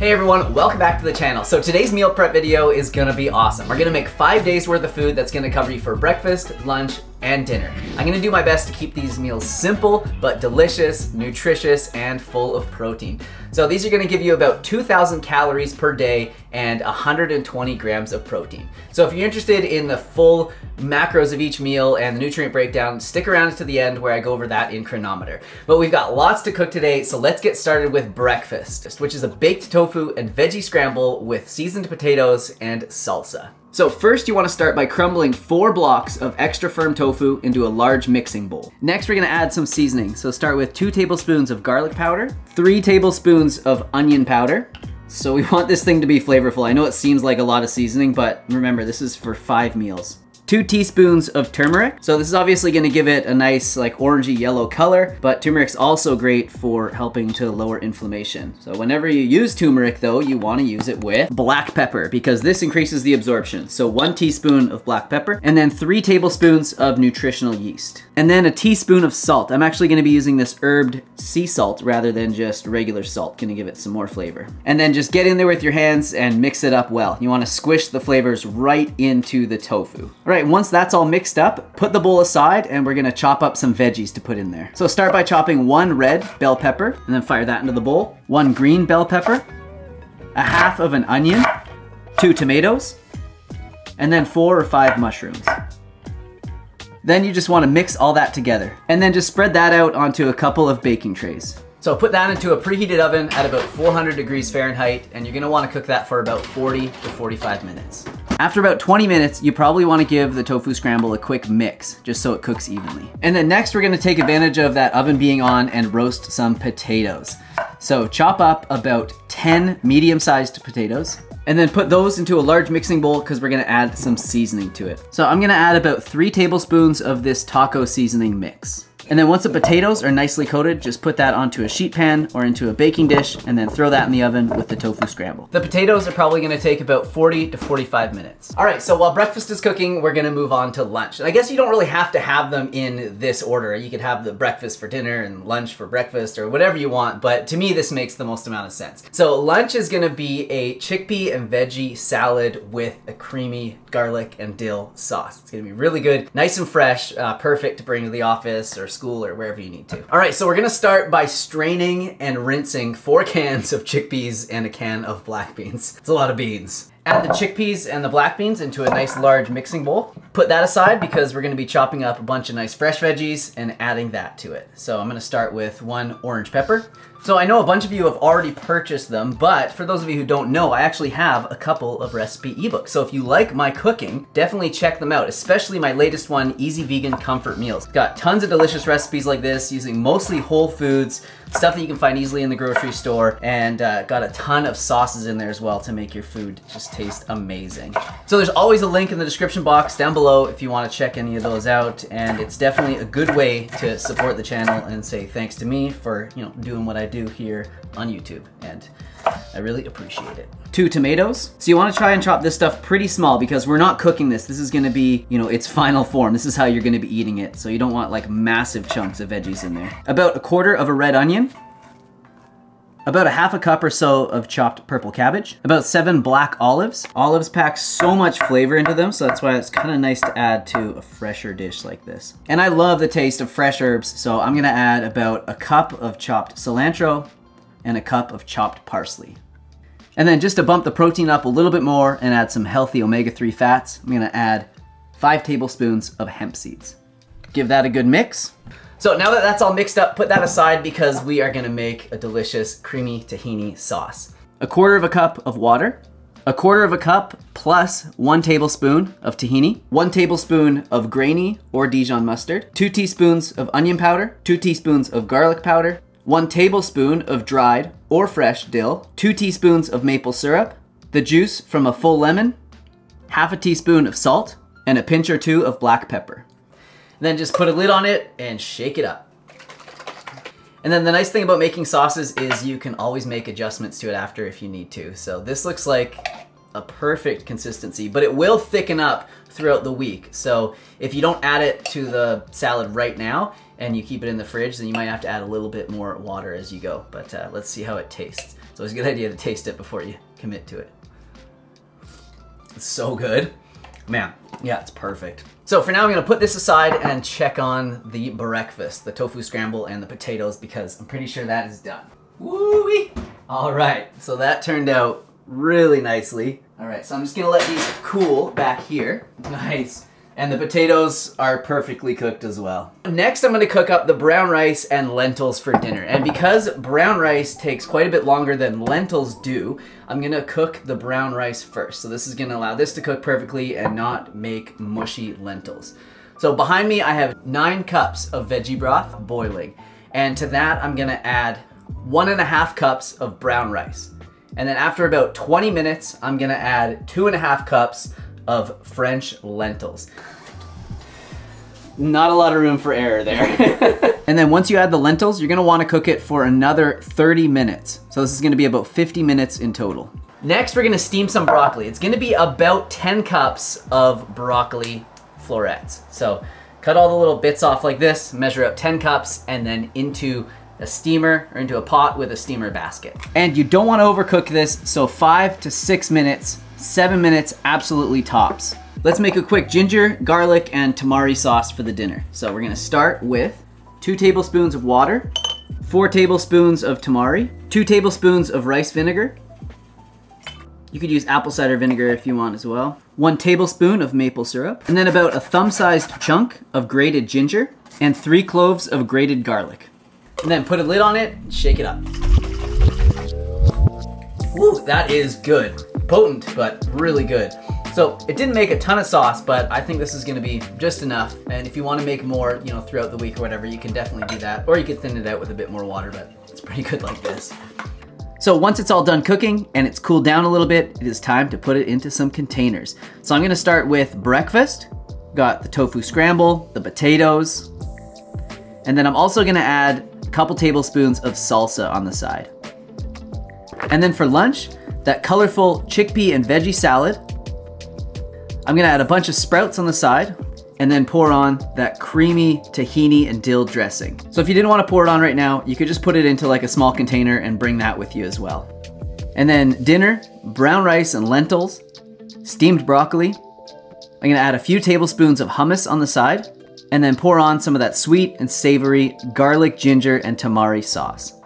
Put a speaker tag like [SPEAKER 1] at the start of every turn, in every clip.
[SPEAKER 1] Hey everyone, welcome back to the channel. So today's meal prep video is gonna be awesome. We're gonna make five days worth of food that's gonna cover you for breakfast, lunch, and dinner. I'm gonna do my best to keep these meals simple, but delicious, nutritious, and full of protein. So these are gonna give you about 2,000 calories per day and 120 grams of protein. So if you're interested in the full macros of each meal and the nutrient breakdown, stick around to the end where I go over that in Cronometer. But we've got lots to cook today, so let's get started with breakfast, which is a baked tofu and veggie scramble with seasoned potatoes and salsa. So first you wanna start by crumbling four blocks of extra firm tofu into a large mixing bowl. Next we're gonna add some seasoning. So start with two tablespoons of garlic powder, three tablespoons of onion powder, so we want this thing to be flavorful. I know it seems like a lot of seasoning, but remember, this is for five meals two teaspoons of turmeric. So this is obviously gonna give it a nice like orangey yellow color, but turmeric's also great for helping to lower inflammation. So whenever you use turmeric though, you wanna use it with black pepper because this increases the absorption. So one teaspoon of black pepper and then three tablespoons of nutritional yeast. And then a teaspoon of salt. I'm actually gonna be using this herbed sea salt rather than just regular salt. Gonna give it some more flavor. And then just get in there with your hands and mix it up well. You wanna squish the flavors right into the tofu. All right, right, once that's all mixed up, put the bowl aside and we're gonna chop up some veggies to put in there. So start by chopping one red bell pepper and then fire that into the bowl. One green bell pepper, a half of an onion, two tomatoes, and then four or five mushrooms. Then you just wanna mix all that together. And then just spread that out onto a couple of baking trays. So put that into a preheated oven at about 400 degrees Fahrenheit, and you're gonna wanna cook that for about 40 to 45 minutes. After about 20 minutes, you probably wanna give the tofu scramble a quick mix, just so it cooks evenly. And then next, we're gonna take advantage of that oven being on and roast some potatoes. So chop up about 10 medium-sized potatoes, and then put those into a large mixing bowl because we're gonna add some seasoning to it. So I'm gonna add about three tablespoons of this taco seasoning mix. And then once the potatoes are nicely coated, just put that onto a sheet pan or into a baking dish and then throw that in the oven with the tofu scramble. The potatoes are probably gonna take about 40 to 45 minutes. All right, so while breakfast is cooking, we're gonna move on to lunch. And I guess you don't really have to have them in this order. You could have the breakfast for dinner and lunch for breakfast or whatever you want, but to me, this makes the most amount of sense. So lunch is gonna be a chickpea and veggie salad with a creamy garlic and dill sauce. It's gonna be really good, nice and fresh, uh, perfect to bring to the office or school or wherever you need to. All right, so we're gonna start by straining and rinsing four cans of chickpeas and a can of black beans. It's a lot of beans. Add the chickpeas and the black beans into a nice large mixing bowl. Put that aside because we're gonna be chopping up a bunch of nice fresh veggies and adding that to it. So I'm gonna start with one orange pepper, so I know a bunch of you have already purchased them, but for those of you who don't know, I actually have a couple of recipe ebooks. So if you like my cooking, definitely check them out, especially my latest one, Easy Vegan Comfort Meals. Got tons of delicious recipes like this using mostly whole foods, stuff that you can find easily in the grocery store, and uh, got a ton of sauces in there as well to make your food just taste amazing. So there's always a link in the description box down below if you want to check any of those out, and it's definitely a good way to support the channel and say thanks to me for you know doing what I do here on YouTube, and I really appreciate it. Two tomatoes. So you wanna try and chop this stuff pretty small because we're not cooking this. This is gonna be, you know, its final form. This is how you're gonna be eating it. So you don't want like massive chunks of veggies in there. About a quarter of a red onion. About a half a cup or so of chopped purple cabbage. About seven black olives. Olives pack so much flavor into them, so that's why it's kind of nice to add to a fresher dish like this. And I love the taste of fresh herbs, so I'm gonna add about a cup of chopped cilantro and a cup of chopped parsley. And then just to bump the protein up a little bit more and add some healthy omega-3 fats, I'm gonna add five tablespoons of hemp seeds. Give that a good mix. So now that that's all mixed up, put that aside because we are gonna make a delicious creamy tahini sauce. A quarter of a cup of water, a quarter of a cup plus one tablespoon of tahini, one tablespoon of grainy or Dijon mustard, two teaspoons of onion powder, two teaspoons of garlic powder, one tablespoon of dried or fresh dill, two teaspoons of maple syrup, the juice from a full lemon, half a teaspoon of salt, and a pinch or two of black pepper. Then just put a lid on it and shake it up. And then the nice thing about making sauces is you can always make adjustments to it after if you need to. So this looks like a perfect consistency, but it will thicken up throughout the week. So if you don't add it to the salad right now and you keep it in the fridge, then you might have to add a little bit more water as you go. But uh, let's see how it tastes. So it's a good idea to taste it before you commit to it. It's so good. Man, yeah, it's perfect. So for now, I'm gonna put this aside and check on the breakfast, the tofu scramble and the potatoes because I'm pretty sure that is done. Woo-wee! All right, so that turned out really nicely. All right, so I'm just gonna let these cool back here. Nice. And the potatoes are perfectly cooked as well. Next, I'm gonna cook up the brown rice and lentils for dinner. And because brown rice takes quite a bit longer than lentils do, I'm gonna cook the brown rice first. So this is gonna allow this to cook perfectly and not make mushy lentils. So behind me, I have nine cups of veggie broth boiling. And to that, I'm gonna add one and a half cups of brown rice. And then after about 20 minutes, I'm gonna add two and a half cups of French lentils. Not a lot of room for error there. and then once you add the lentils, you're gonna wanna cook it for another 30 minutes. So this is gonna be about 50 minutes in total. Next, we're gonna steam some broccoli. It's gonna be about 10 cups of broccoli florets. So cut all the little bits off like this, measure out 10 cups, and then into a steamer or into a pot with a steamer basket. And you don't wanna overcook this, so five to six minutes Seven minutes, absolutely tops. Let's make a quick ginger, garlic, and tamari sauce for the dinner. So we're gonna start with two tablespoons of water, four tablespoons of tamari, two tablespoons of rice vinegar. You could use apple cider vinegar if you want as well. One tablespoon of maple syrup, and then about a thumb-sized chunk of grated ginger, and three cloves of grated garlic. And then put a lid on it, and shake it up. Woo, that is good potent, but really good. So it didn't make a ton of sauce, but I think this is gonna be just enough. And if you wanna make more, you know, throughout the week or whatever, you can definitely do that. Or you could thin it out with a bit more water, but it's pretty good like this. So once it's all done cooking and it's cooled down a little bit, it is time to put it into some containers. So I'm gonna start with breakfast. Got the tofu scramble, the potatoes, and then I'm also gonna add a couple tablespoons of salsa on the side. And then for lunch, that colorful chickpea and veggie salad. I'm gonna add a bunch of sprouts on the side and then pour on that creamy tahini and dill dressing. So if you didn't wanna pour it on right now, you could just put it into like a small container and bring that with you as well. And then dinner, brown rice and lentils, steamed broccoli. I'm gonna add a few tablespoons of hummus on the side and then pour on some of that sweet and savory garlic, ginger, and tamari sauce.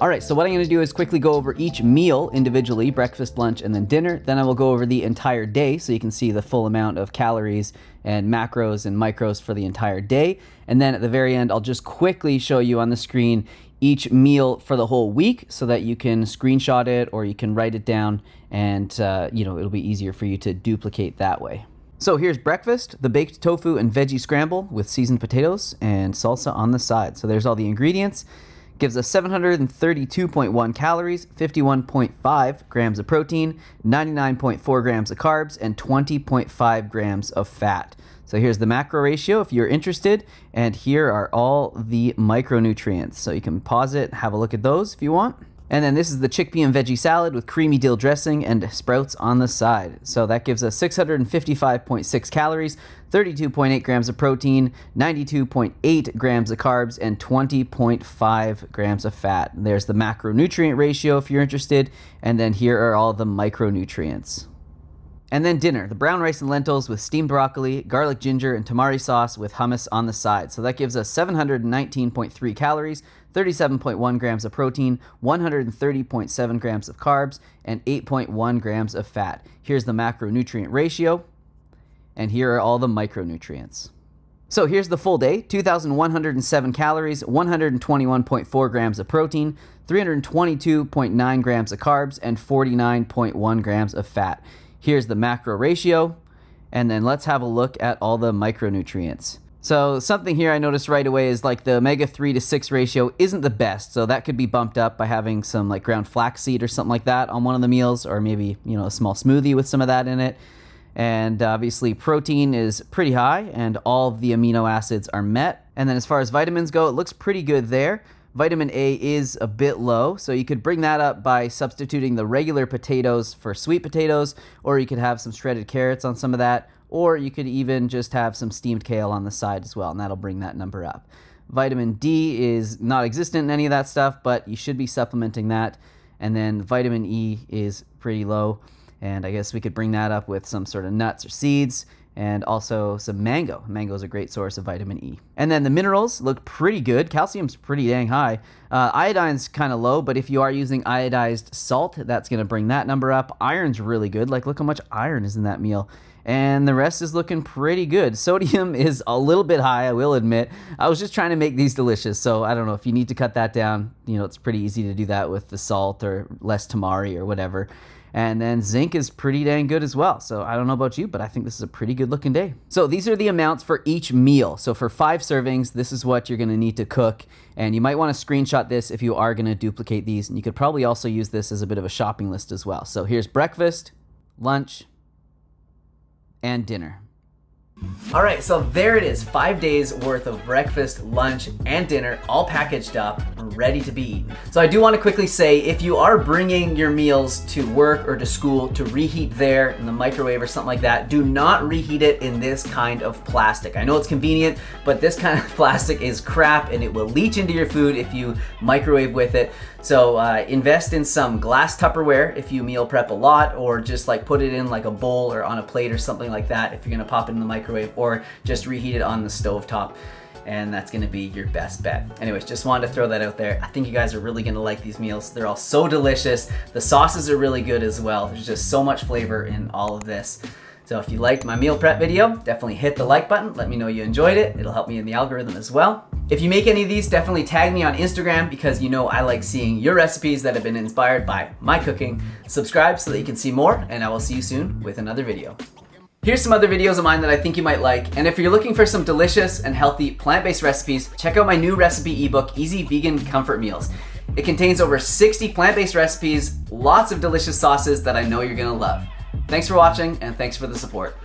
[SPEAKER 1] All right, so what I'm gonna do is quickly go over each meal individually, breakfast, lunch, and then dinner. Then I will go over the entire day so you can see the full amount of calories and macros and micros for the entire day. And then at the very end, I'll just quickly show you on the screen each meal for the whole week so that you can screenshot it or you can write it down and uh, you know it'll be easier for you to duplicate that way. So here's breakfast, the baked tofu and veggie scramble with seasoned potatoes and salsa on the side. So there's all the ingredients gives us 732.1 calories, 51.5 grams of protein, 99.4 grams of carbs, and 20.5 grams of fat. So here's the macro ratio if you're interested, and here are all the micronutrients. So you can pause it, have a look at those if you want. And then this is the chickpea and veggie salad with creamy dill dressing and sprouts on the side. So that gives us 655.6 calories, 32.8 grams of protein, 92.8 grams of carbs, and 20.5 grams of fat. There's the macronutrient ratio if you're interested. And then here are all the micronutrients. And then dinner, the brown rice and lentils with steamed broccoli, garlic ginger, and tamari sauce with hummus on the side. So that gives us 719.3 calories, 37.1 grams of protein, 130.7 grams of carbs, and 8.1 grams of fat. Here's the macronutrient ratio, and here are all the micronutrients. So here's the full day 2,107 calories, 121.4 grams of protein, 322.9 grams of carbs, and 49.1 grams of fat. Here's the macro ratio, and then let's have a look at all the micronutrients. So something here I noticed right away is like the omega 3 to 6 ratio isn't the best, so that could be bumped up by having some like ground flaxseed or something like that on one of the meals, or maybe, you know, a small smoothie with some of that in it. And obviously protein is pretty high and all of the amino acids are met. And then as far as vitamins go, it looks pretty good there. Vitamin A is a bit low, so you could bring that up by substituting the regular potatoes for sweet potatoes, or you could have some shredded carrots on some of that, or you could even just have some steamed kale on the side as well, and that'll bring that number up. Vitamin D is not existent in any of that stuff, but you should be supplementing that. And then vitamin E is pretty low. And I guess we could bring that up with some sort of nuts or seeds and also some mango. Mango is a great source of vitamin E. And then the minerals look pretty good. Calcium's pretty dang high. Uh, iodine's kind of low, but if you are using iodized salt, that's going to bring that number up. Iron's really good. Like, look how much iron is in that meal and the rest is looking pretty good. Sodium is a little bit high, I will admit. I was just trying to make these delicious, so I don't know if you need to cut that down. You know, it's pretty easy to do that with the salt or less tamari or whatever. And then zinc is pretty dang good as well. So I don't know about you, but I think this is a pretty good looking day. So these are the amounts for each meal. So for five servings, this is what you're gonna need to cook. And you might wanna screenshot this if you are gonna duplicate these. And you could probably also use this as a bit of a shopping list as well. So here's breakfast, lunch, and dinner. All right, so there it is, five days worth of breakfast, lunch, and dinner, all packaged up, ready to be eaten. So I do want to quickly say, if you are bringing your meals to work or to school to reheat there in the microwave or something like that, do not reheat it in this kind of plastic. I know it's convenient, but this kind of plastic is crap and it will leach into your food if you microwave with it. So uh, invest in some glass Tupperware if you meal prep a lot, or just like put it in like a bowl or on a plate or something like that if you're gonna pop it in the microwave, or just reheat it on the stove top and that's gonna be your best bet. Anyways, just wanted to throw that out there. I think you guys are really gonna like these meals. They're all so delicious. The sauces are really good as well. There's just so much flavor in all of this. So if you liked my meal prep video, definitely hit the like button. Let me know you enjoyed it. It'll help me in the algorithm as well. If you make any of these, definitely tag me on Instagram because you know I like seeing your recipes that have been inspired by my cooking. Subscribe so that you can see more, and I will see you soon with another video. Here's some other videos of mine that I think you might like, and if you're looking for some delicious and healthy plant-based recipes, check out my new recipe ebook, Easy Vegan Comfort Meals. It contains over 60 plant-based recipes, lots of delicious sauces that I know you're gonna love. Thanks for watching, and thanks for the support.